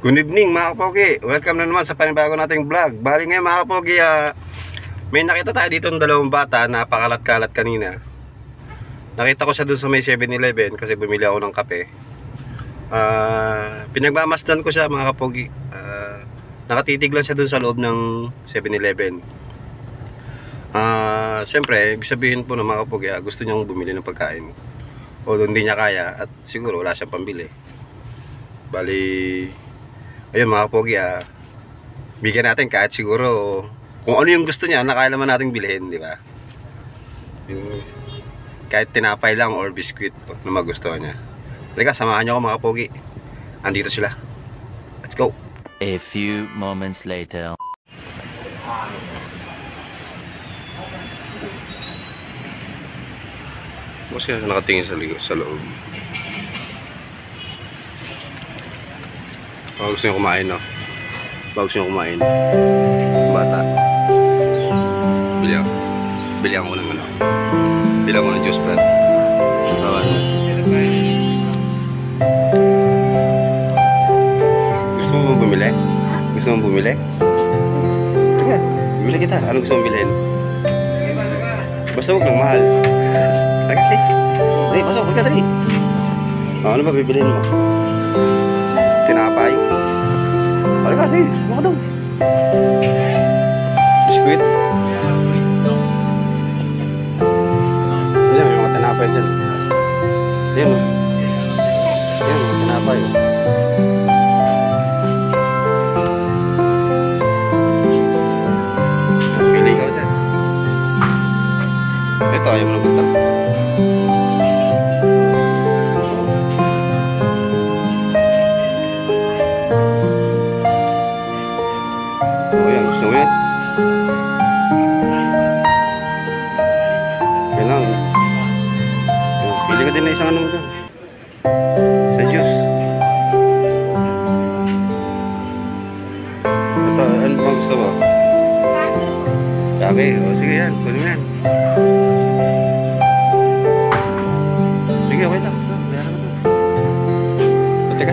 Good evening mga kapogi. Welcome na naman sa panibago nating vlog. Bali ngayon mga kapogi, ah, may nakita tayo dito ng dalawang bata na pakalat-kalat kanina. Nakita ko siya doon sa may 7-Eleven kasi bumili ako ng kape. Ah, pinagmamasdan ko siya mga kapogi. Ah, nakatitig lang siya doon sa loob ng 7-Eleven. Ah, siyempre, ibig sabihin po ng mga kapogi, ah, gusto niyang bumili ng pagkain. O hindi niya kaya at siguro wala siyang pambili. Bali, ayun mga kapogi, ah, bigyan natin kahit siguro kung ano yung gusto niya na kaya naman nating bilhin, di ba? Yung, kahit tinapay lang or biscuit na magustuhan niya. Halika, samahan niyo ako mga kapogi. Andito sila. Let's go. A few moments later. Bakit sila nakatingin sa, sa loob? Gusto niyo kumain, no? Gusto niyo kumain. Bata. Bilihan. Bilihan ko ng ano. Bilihan ko ng juice, Brad. Bawal mo. Gusto mo bumili? Gusto mo bumili? Teka, bumili kita. Ano gusto mong bilhin? Basta huwag lang mahal. Tara kasi. Dali, pasok. Huwag ka dali. Oh, ano ba bibilin mo? Halika, sis. Mga daw. Biskuit? Ayan, may mga tinapay dyan. Ayan, oh. Ayan, mga tinapay. oh. Pili ka. Ito, ayaw mo na buta.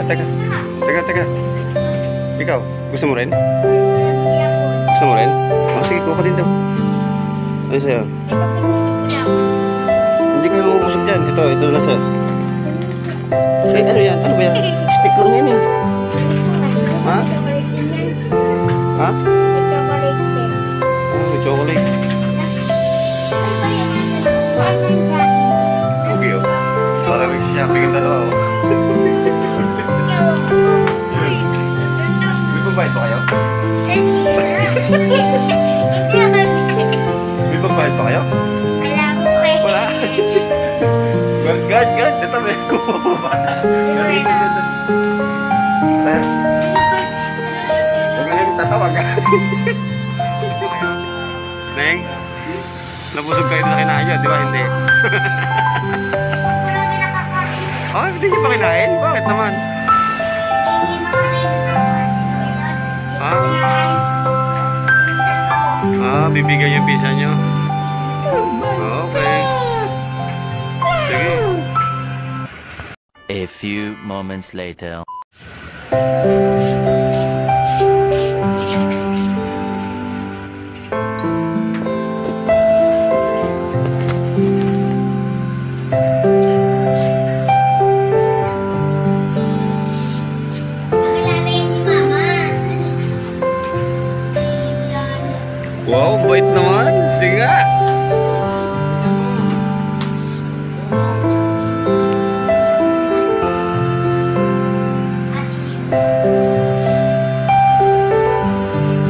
Teka. Teka, teka. Ikaw, gusto mo rin? Gusto mo rin? O, sige, kuha ka din daw. Ano sa'yo? Hindi kayo mabusog dyan. Ito, ito na sa'yo. Eh, ano yan? Ano ba yan? Stick lang yan eh. Ha? Ha? May pambayad pa kayo? May pambayad pa kayo? Wala. God, God, God. Ito, may kumababa. Sir? Huwag na yung tatawag, ha? Neng? Nabusog kayo na kinain nyo, di ba? Hindi. Oh, hindi nyo pa kinain? Bakit naman? Ah, ah bibigyan yung pizza nyo. A few moments later. Wow, bait naman. Sige nga.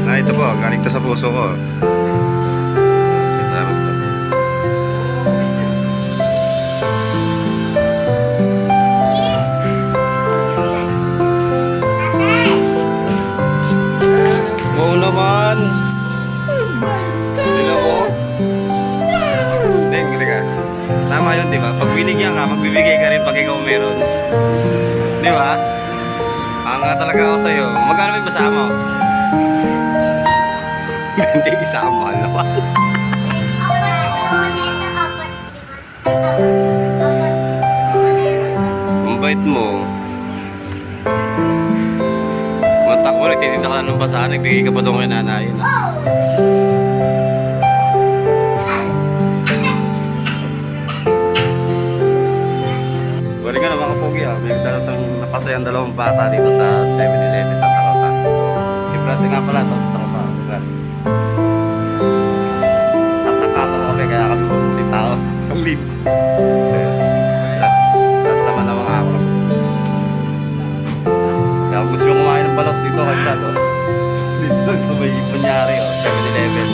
Ah, ito po. Galing to sa puso ko. Pag binigyan ka, magbibigay ka rin pag ikaw meron. Di ba? Ang nga talaga ako sa'yo. Magkano may basa mo? Hindi, isa ang mahal naman. Ang bait mo. nagtitinda ka ng basahan, nagbigay ka pa doon kay nanay. No? Dalawang bata dito sa 7-Eleven sa Tarota. Si Brad nga pala, ito sa Tarota. Si Brad. Tataka ko kami, kaya kami pumunti tao. Ang lead. Lahat naman na mga ako. Kaya gusto yung kumain ng balot dito kay Brad. Dito sa may panyari, oh. 7-Eleven.